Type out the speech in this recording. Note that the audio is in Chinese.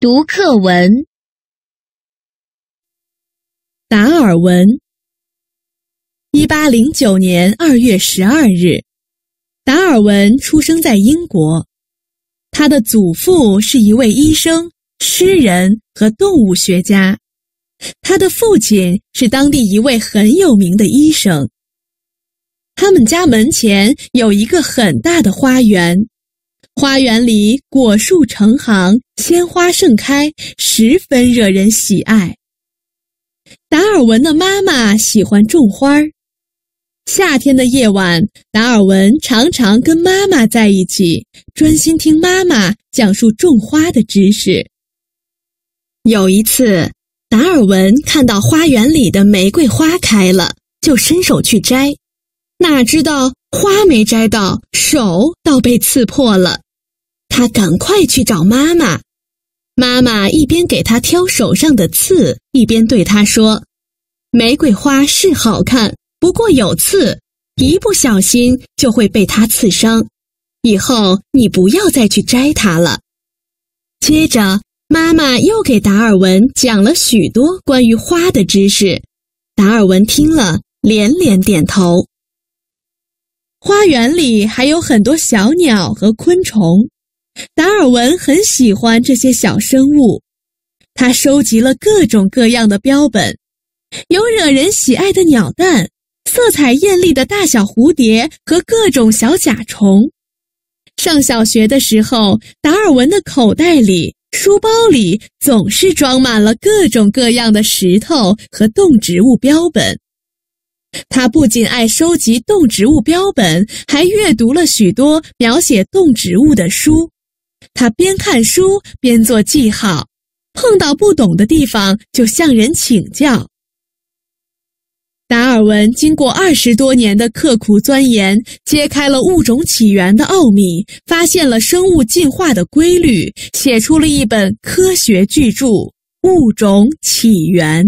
读课文：达尔文。一八零九年二月十二日，达尔文出生在英国。他的祖父是一位医生、诗人和动物学家，他的父亲是当地一位很有名的医生。他们家门前有一个很大的花园。花园里果树成行，鲜花盛开，十分惹人喜爱。达尔文的妈妈喜欢种花儿。夏天的夜晚，达尔文常常跟妈妈在一起，专心听妈妈讲述种花的知识。有一次，达尔文看到花园里的玫瑰花开了，就伸手去摘，哪知道花没摘到，手倒被刺破了。他赶快去找妈妈，妈妈一边给他挑手上的刺，一边对他说：“玫瑰花是好看，不过有刺，一不小心就会被它刺伤。以后你不要再去摘它了。”接着，妈妈又给达尔文讲了许多关于花的知识，达尔文听了连连点头。花园里还有很多小鸟和昆虫。达尔文很喜欢这些小生物，他收集了各种各样的标本，有惹人喜爱的鸟蛋、色彩艳丽的大小蝴蝶和各种小甲虫。上小学的时候，达尔文的口袋里、书包里总是装满了各种各样的石头和动植物标本。他不仅爱收集动植物标本，还阅读了许多描写动植物的书。他边看书边做记号，碰到不懂的地方就向人请教。达尔文经过二十多年的刻苦钻研，揭开了物种起源的奥秘，发现了生物进化的规律，写出了一本科学巨著《物种起源》。